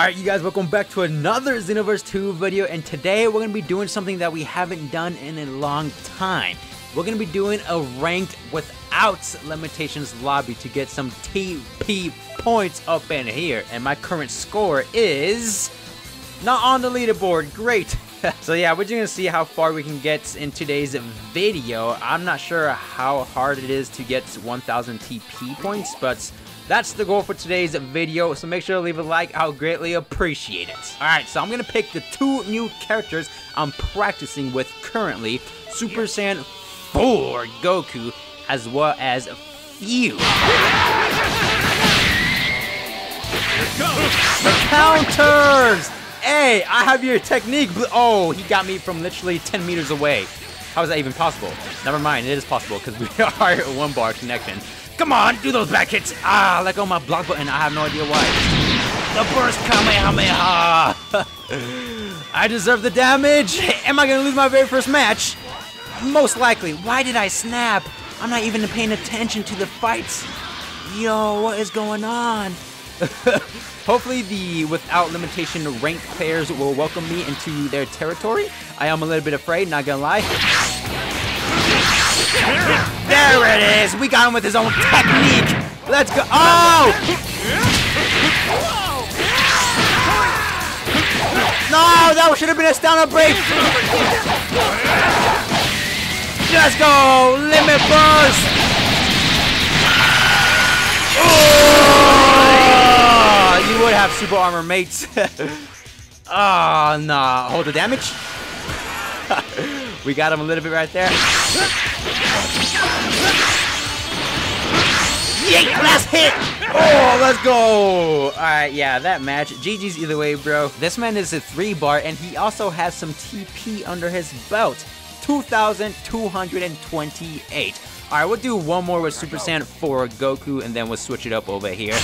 Alright you guys, welcome back to another Xenoverse 2 video and today we're going to be doing something that we haven't done in a long time. We're going to be doing a ranked without limitations lobby to get some TP points up in here. And my current score is not on the leaderboard, great. so yeah, we're just going to see how far we can get in today's video. I'm not sure how hard it is to get 1000 TP points, but that's the goal for today's video, so make sure to leave a like. I'll greatly appreciate it. Alright, so I'm going to pick the two new characters I'm practicing with currently. Super Saiyan 4 Goku, as well as Fuel. The counters! Hey, I have your technique. Oh, he got me from literally 10 meters away. How is that even possible? Never mind, it is possible because we are one bar connection. Come on, do those back hits. Ah, let go my block button. I have no idea why. The burst Kamehameha. I deserve the damage. Am I going to lose my very first match? Most likely. Why did I snap? I'm not even paying attention to the fights. Yo, what is going on? Hopefully the without limitation ranked players will welcome me into their territory. I am a little bit afraid, not gonna lie. There it is! We got him with his own technique! Let's go! Oh! No! That should have been a stun break! Let's go! Limit burst! Oh! You would have super armor mates. oh, nah. Hold the damage. we got him a little bit right there. Yeet! Last hit! Oh, let's go! Alright, yeah, that match. GG's either way, bro. This man is a 3 bar, and he also has some TP under his belt. 2,228. Alright, we'll do one more with Super Saiyan for Goku, and then we'll switch it up over here.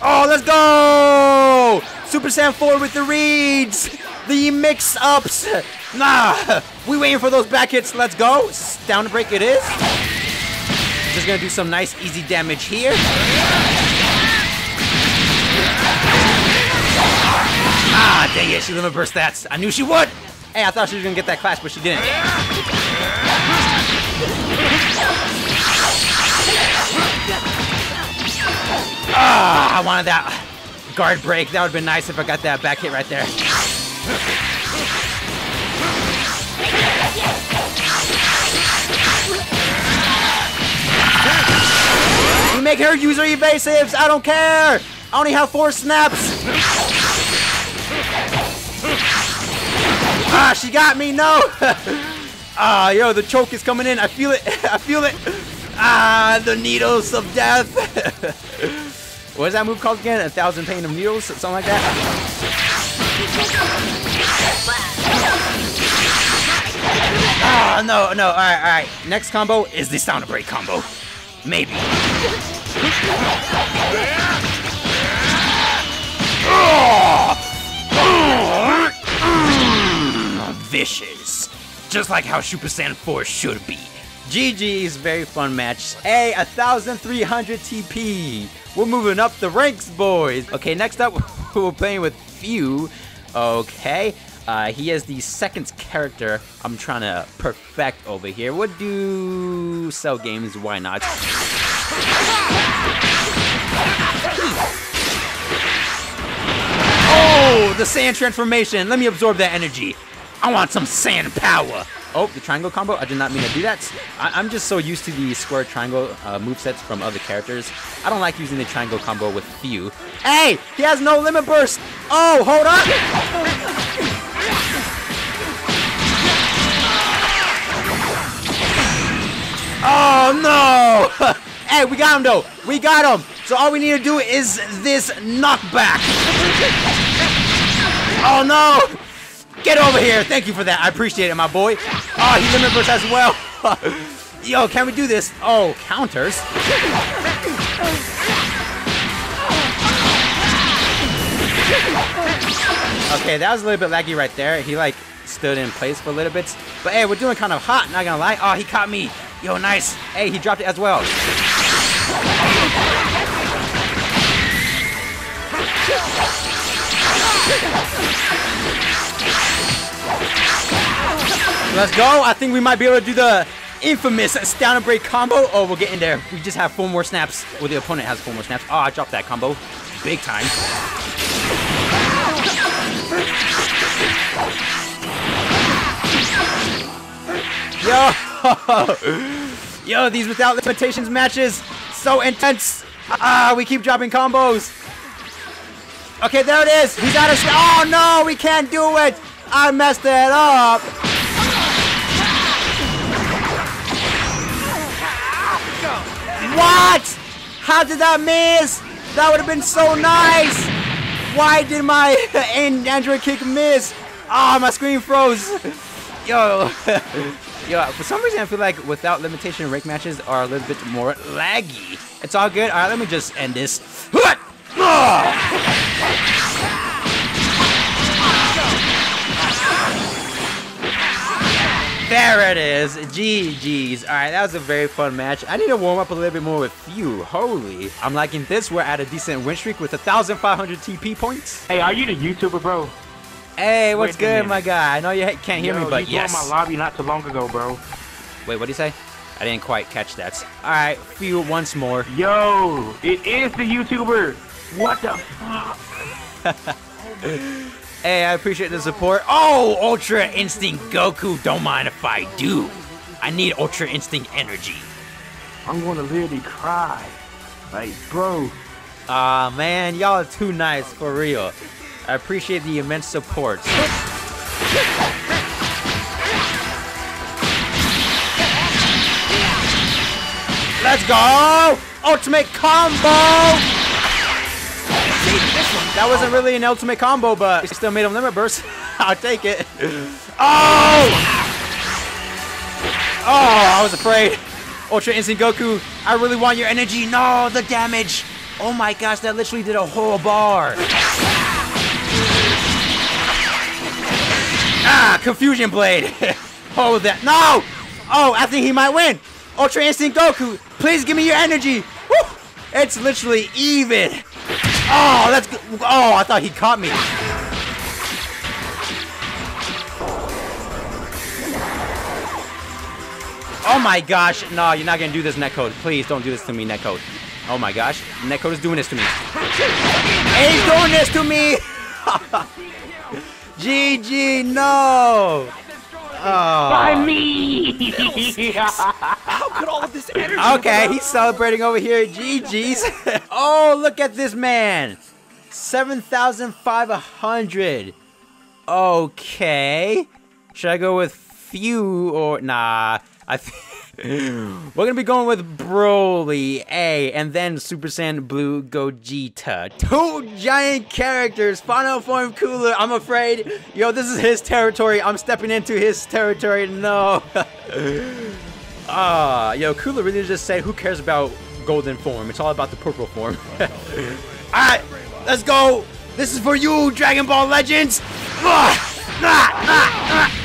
Oh, let's go! Super Saiyan 4 with the reads! The mix-ups! Nah! We waiting for those back hits. Let's go. Down to break it is. Just gonna do some nice easy damage here. Ah, dang it. She limit burst stats. I knew she would. Hey, I thought she was gonna get that clash, but she didn't. Ah, I wanted that guard break. That would have been nice if I got that back hit right there. Her use her evasives. I don't care. I only have four snaps. ah, she got me. No. ah, yo, the choke is coming in. I feel it. I feel it. Ah, the needles of death. what is that move called again? A thousand pain of needles? Something like that? Ah, no, no. All right, all right. Next combo is the sound of break combo. Maybe. Vicious. Just like how Super Saiyan 4 should be. GG's very fun match. Hey, 1,300 TP. We're moving up the ranks, boys. Okay, next up, we're playing with Fu. Okay, uh, he is the second character I'm trying to perfect over here. We'll do Cell Games, why not? Oh, the sand transformation. Let me absorb that energy. I want some sand power. Oh, the triangle combo. I did not mean to do that. I am just so used to the square triangle uh, movesets from other characters. I don't like using the triangle combo with Fu. Hey, he has no limit burst. Oh, hold on. Oh, no. Hey, we got him, though. We got him. So all we need to do is this knockback. Oh, no. Get over here. Thank you for that. I appreciate it, my boy. Oh, he limit burst as well. Yo, can we do this? Oh, counters. Okay, that was a little bit laggy right there. He, like, stood in place for a little bit. But, hey, we're doing kind of hot, not gonna lie. Oh, he caught me. Yo, nice. Hey, he dropped it as well. Let's go. I think we might be able to do the infamous down and break combo. Oh, we'll get in there. We just have four more snaps. Well, the opponent has four more snaps. Oh, I dropped that combo. Big time. Yo! Yo, these without limitations matches, so intense. Ah, we keep dropping combos. Okay, there it is. He's out of. Oh no, we can't do it. I messed it up. What? How did that miss? That would have been so nice. Why did my Android kick miss? Ah, oh, my screen froze. Yo. Yo, for some reason I feel like without limitation rank matches are a little bit more laggy. It's all good. All right, let me just end this. There it is. GG's. Alright, that was a very fun match. I need to warm up a little bit more with Fu. Holy. I'm liking this. We're at a decent win streak with 1,500 TP points. Hey, are you the YouTuber, bro? Hey, what's Wait good, my guy? I know you can't hear Yo, me, but you yes. my lobby not too long ago, bro. Wait, what do you say? I didn't quite catch that. Alright, Fu once more. Yo, it is the YouTuber. What the fuck? Hey, I appreciate the support. Oh, Ultra Instinct Goku, don't mind if I do. I need Ultra Instinct energy. I'm gonna literally cry. Like, bro. Ah, uh, man, y'all are too nice, for real. I appreciate the immense support. Let's go! Ultimate combo! That wasn't really an ultimate combo, but it still made him limit burst. I'll take it. Oh! Oh, I was afraid. Ultra Instinct Goku, I really want your energy. No, the damage. Oh my gosh, that literally did a whole bar. Ah, Confusion Blade. oh, that. No! Oh, I think he might win. Ultra Instinct Goku, please give me your energy. Woo! It's literally even. Oh, that's good. Oh, I thought he caught me. Oh my gosh. No, you're not going to do this, Netcode. Please don't do this to me, Netcode. Oh my gosh. Netcode is doing this to me. He's doing this to me. GG, no. Oh. By me! How could all of this energy? Okay, he's celebrating over here. GG's. oh, look at this man. 7,500. Okay. Should I go with Fu or nah? I We're gonna be going with Broly A and then Super Saiyan Blue Gogeta. Two giant characters, final form Cooler. I'm afraid. Yo, this is his territory. I'm stepping into his territory. No. Ah, uh, yo, Cooler really just said, who cares about golden form? It's all about the purple form. Alright, let's go. This is for you, Dragon Ball Legends. Ah! Why'd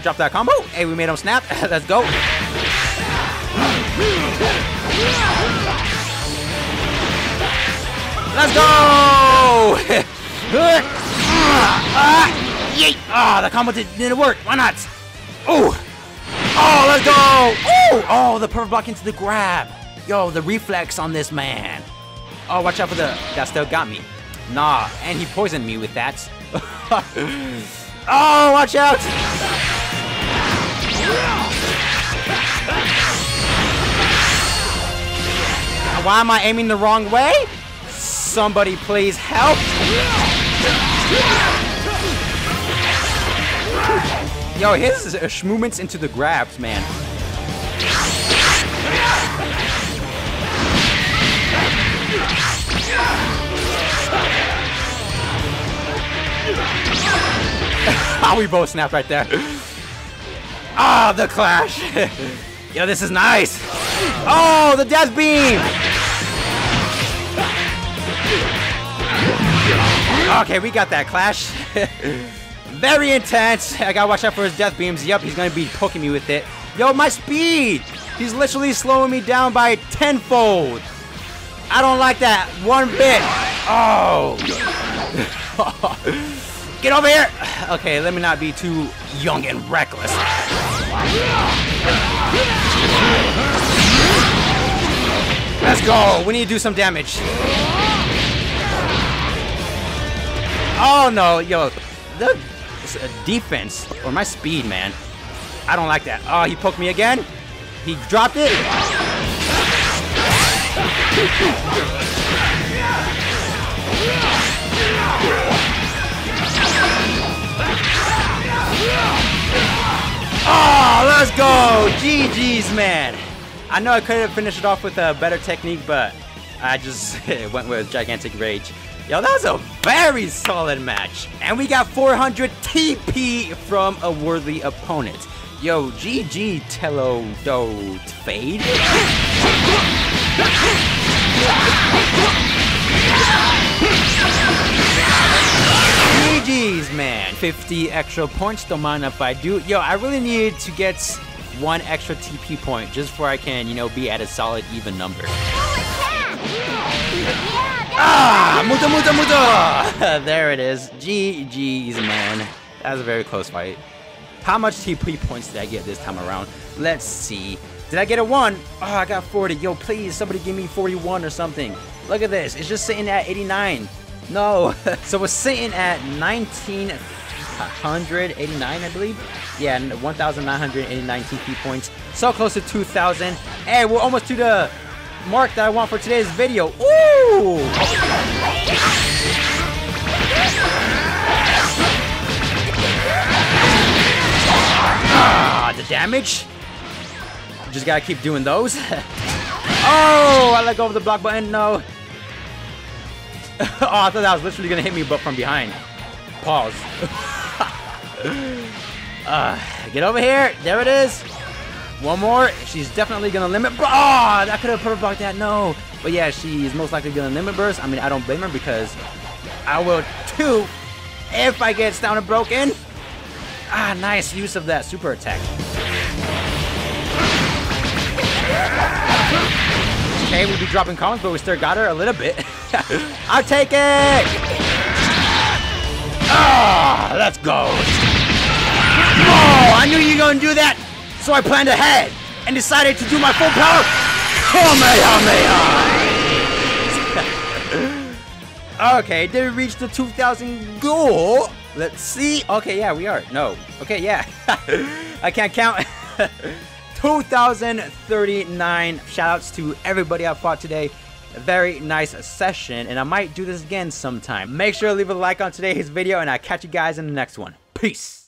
I drop that combo? Hey, we made him snap. Let's go. Let's go! Ah, the combo didn't work. Why not? Oh! Oh, let's go! Oh! Oh, the perfect block into the grab. Yo, the reflex on this man. Oh, watch out for the... That still got me. Nah, and he poisoned me with that. oh, watch out! Why am I aiming the wrong way? Somebody please help! Yo, his uh, movements into the grabs, man. Ah, we both snapped right there. Ah, the clash. Yo, this is nice. Oh, the death beam. Okay, we got that clash. Very intense. I gotta watch out for his death beams. Yep, he's gonna be poking me with it. Yo, my speed. He's literally slowing me down by tenfold. I don't like that one bit. Oh! Get over here! Okay, let me not be too young and reckless. Let's go! We need to do some damage. Oh no, yo, the uh, defense or my speed, man. I don't like that. Oh, he poked me again. He dropped it. Oh, let's go! GG's, man. I know I could have finished it off with a better technique, but I just went with Gigantic Rage. Yo, that was a very solid match. And we got 400 TP from a worthy opponent. Yo, GG Tello don't Fade. GG's, man. 50 extra points, don't mind if I do. Yo, I really need to get one extra TP point just for I can, you know, be at a solid even number. Ah, muta muta muta! there it is. GG's, man. That was a very close fight. How much TP points did I get this time around? Let's see. Did I get a 1? Oh, I got 40. Yo, please, somebody give me 41 or something. Look at this. It's just sitting at 89. No. so we're sitting at 1989, I believe. Yeah, 1,989 TP points. So close to 2,000. Hey, we're almost to the mark that I want for today's video. Ooh! Ah, the damage. Just gotta keep doing those. oh, I let go of the block button. No. oh, I thought that was literally gonna hit me, but from behind. Pause. uh, get over here. There it is. One more. She's definitely gonna limit. Oh, I could have blocked that. No. But yeah, she's most likely gonna limit burst. I mean, I don't blame her because I will too if I get down and broken. Ah, nice use of that super attack. Okay, we'll be dropping comments, but we still got her a little bit. I'll take it! Ah, let's go. Oh, I knew you were gonna do that, so I planned ahead and decided to do my full power. Kamehameha! okay, did we reach the 2,000 goal? Let's see. Okay, yeah, we are. No. Okay, yeah. I can't count. 2039. Shoutouts to everybody I fought today. Very nice session, and I might do this again sometime. Make sure to leave a like on today's video, and I'll catch you guys in the next one. Peace.